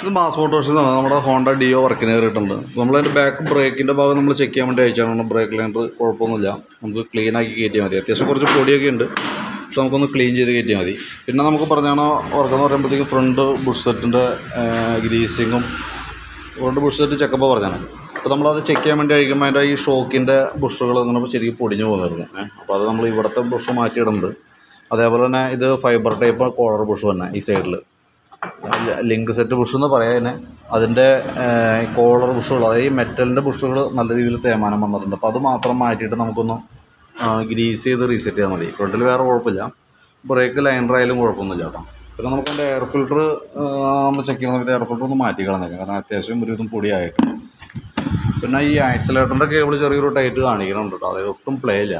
ഇത് മാസ് മോട്ടോഴ്സിന്നാണ് നമ്മുടെ Honda deo വർക്കിന് കയറിയിട്ടുണ്ട് നമ്മളതിന്റെ ബാക്ക് ബ്രേക്കിന്റെ ഭാഗം നമ്മൾ ചെക്ക് ചെയ്യാൻ വേണ്ടി അയച്ചാണ്. ബ്രേക്ക് ലൈനർ കുഴപ്പമൊന്നുമില്ല. നമുക്ക് ക്ലീൻ ആക്കി കയറ്റിയാൽ മതി. അത്യാവശ്യം കുറച്ച് പൊടിയൊക്കെ ഉണ്ട്. പക്ഷെ നമുക്കൊന്ന് ക്ലീൻ ചെയ്ത് കയറ്റിയാൽ മതി. പിന്നെ നമുക്ക് പറഞ്ഞാണോ വർക്കെന്ന് പറയുമ്പോഴത്തേക്കും ഫ്രണ്ട് ബുഷ് സെറ്റിന്റെ ഗ്രീസിങ്ങും ഫ്രണ്ട് ബുഷ് സെറ്റ് ചെക്കപ്പ് പറഞ്ഞാണ്. അപ്പോൾ നമ്മളത് ചെക്ക് ചെയ്യാൻ വേണ്ടി അഴിക്കുമ്പോൾ അതിന്റെ ഈ ഷോക്കിന്റെ ബുഷുകൾ അങ്ങനെ ശരിക്കും പൊടിഞ്ഞു പോകുന്നായിരുന്നു അപ്പോൾ അത് നമ്മൾ ഇവിടുത്തെ ബുഷ് മാറ്റിയിടുന്നുണ്ട്. അതേപോലെ തന്നെ ഇത് ഫൈബർ ടൈപ്പ് കോളർ ബുഷ് തന്നെ ഈ സൈഡിൽ ലിങ്ക് സെറ്റ് ബുഷ് എന്ന് പറയാൻ അതിന്റെ കോളർ ബുഷുകൾ അതായത് ഈ മെറ്റലിന്റെ ബുഷുകൾ നല്ല രീതിയിൽ തേമാനം വന്നിട്ടുണ്ട്. അപ്പോൾ അത് മാത്രം മാറ്റിയിട്ട് നമുക്കൊന്ന് ഗ്രീസ് ചെയ്ത് റീസെറ്റ് ചെയ്താൽ മതി. ഫ്രണ്ടിൽ വേറെ കുഴപ്പമില്ല. ബ്രേക്ക് ലൈനർ ആയാലും കുഴപ്പമൊന്നുമില്ല കേട്ടോ. പിന്നെ നമുക്ക് അതിന്റെ എയർ ഫിൽട്ടർ നമ്മൾ ചെക്ക് ചെയ്യുന്ന സമയത്ത് എയർ ഫിൽറ്റർ ഒന്ന് മാറ്റി കളഞ്ഞേക്കാം. കാരണം അത്യാവശ്യം ഒരു ഇതും പൊടിയായിട്ടുണ്ട് പിന്നെ ഈ ആക്സിലേറ്ററിന്റെ കേബിൾ ചെറിയൊരു ടൈറ്റ് കാണിക്കുന്നുണ്ട് കേട്ടോ. അതായത് ഒട്ടും പ്ലേ ഇല്ല.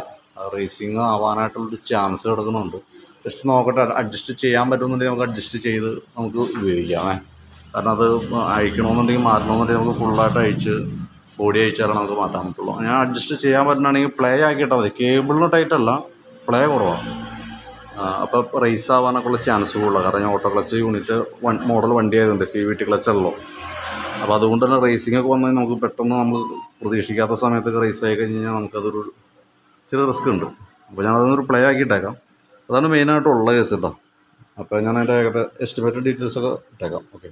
റേസിങ് ആവാനായിട്ടുള്ളൊരു ചാൻസ് കിടക്കുന്നുണ്ട്. ജസ്റ്റ് നോക്കട്ടെ അഡ്ജസ്റ്റ് ചെയ്യാൻ പറ്റുമെന്നുണ്ടെങ്കിൽ നമുക്ക് അഡ്ജസ്റ്റ് ചെയ്ത് നമുക്ക് ഉപയോഗിക്കാം ഏ. കാരണം അത് അഴിക്കണമെന്നുണ്ടെങ്കിൽ മാറ്റണമെന്നുണ്ടെങ്കിൽ നമുക്ക് ഫുള്ളായിട്ട് അഴിച്ച് ബോഡി അഴിച്ചാലാണ് നമുക്ക് മാറ്റാൻ പറ്റുള്ളൂ. ഞാൻ അഡ്ജസ്റ്റ് ചെയ്യാൻ പറ്റുകയാണെങ്കിൽ പ്ലേ ആക്കിയിട്ടാൽ മതി. കേബിളിന് ടൈറ്റല്ല പ്ലേ കുറവാണ് അപ്പോൾ റേസ് ആവാനൊക്കെ ഉള്ള ചാൻസ് കൂടുതലാണ് കാരണം ഞാൻ auto clutch unit one model വണ്ടി ആയതുകൊണ്ട് സി വി ടി ക്ലച്ച് അല്ലോ അപ്പോൾ അതുകൊണ്ട് തന്നെ റേസിംഗ് ഒക്കെ വന്നാൽ നമുക്ക് പെട്ടെന്ന് നമ്മൾ പ്രതീക്ഷിക്കാത്ത സമയത്തൊക്കെ റേസ് ആയി കഴിഞ്ഞ് കഴിഞ്ഞാൽ നമുക്കതൊരു ചെറിയ റിസ്ക് ഉണ്ട്. അപ്പോൾ ഞാനതൊന്നൊരു പ്ലേ ആക്കിയിട്ടേക്കാം. അതാണ് മെയിനായിട്ടുള്ള കേസ് കേട്ടോ അപ്പോൾ ഞാൻ അതിന്റെ ഏകദേശം എസ്റ്റിമേറ്റഡ് ഡീറ്റെയിൽസൊക്കെ ഇട്ടേക്കാം. ഓക്കെ